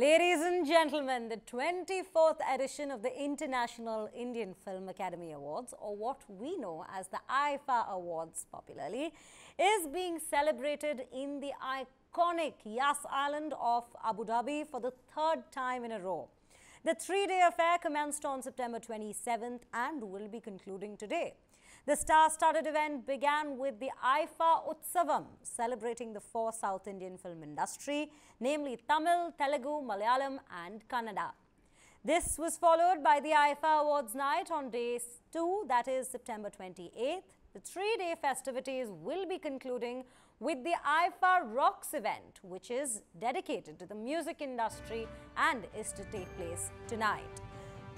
Ladies and gentlemen, the 24th edition of the International Indian Film Academy Awards, or what we know as the IIFA Awards popularly, is being celebrated in the iconic Yas Island of Abu Dhabi for the third time in a row. The three-day affair commenced on September 27th and will be concluding today. The star-studded event began with the IIFA Utsavam, celebrating the four South Indian film industry, namely Tamil, Telugu, Malayalam and Kannada. This was followed by the IIFA Awards night on day 2, that is September 28th. The three-day festivities will be concluding with the IIFA Rocks event, which is dedicated to the music industry and is to take place tonight.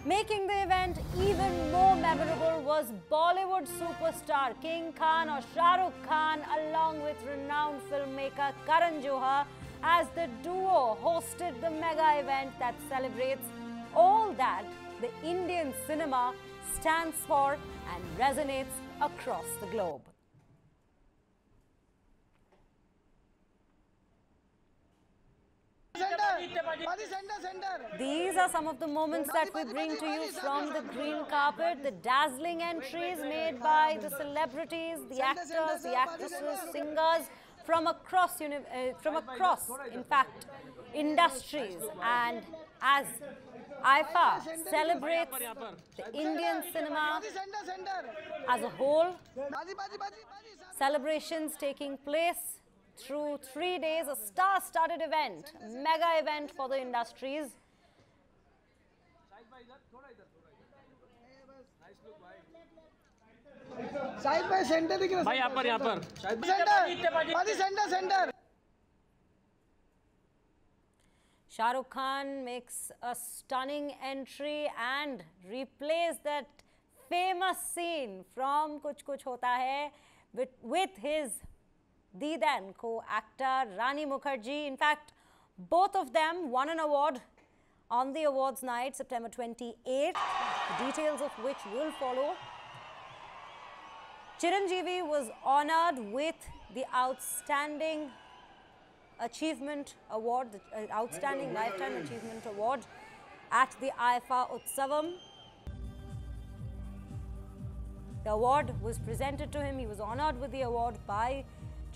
Making the event even more memorable was Bollywood superstar King Khan or Shah Rukh Khan along with renowned filmmaker Karan Johar as the duo hosted the mega event that celebrates all that the Indian cinema stands for and resonates across the globe. These are some of the moments that we bring to you from the green carpet, the dazzling entries made by the celebrities, the actors, the actresses, singers from across, uh, from across, in fact, industries. And as IIFA celebrates the Indian cinema as a whole, celebrations taking place through three days, a star-studded event, mega event for the industries. Shahid भाई centre दिख रहा भाई यहाँ पर यहाँ पर centre पाजी centre centre Shah Rukh Khan makes a stunning entry and replays that famous scene from Kuch Kuch Hota Hai with, with his Didan co-actor Rani Mukherjee. In fact, both of them won an award on the awards night, September 28th, the details of which will follow. Chiranjeevi was honored with the Outstanding Achievement Award, the uh, Outstanding Lifetime Achievement Award at the IIFA Utsavam. The award was presented to him. He was honored with the award by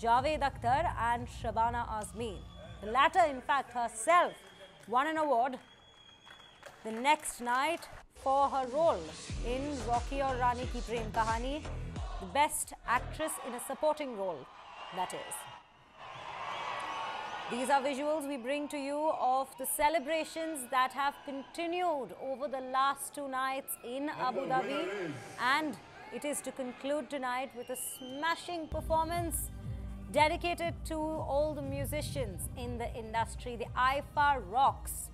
Javed Akhtar and Shabana Azmi. The latter, in fact, herself won an award the next night for her role in Rocky Aur Rani Ki Prem Kahani, the best actress in a supporting role, that is. These are visuals we bring to you of the celebrations that have continued over the last two nights in Abu Dhabi and it is to conclude tonight with a smashing performance dedicated to all the musicians in the industry, the IIFA Rocks.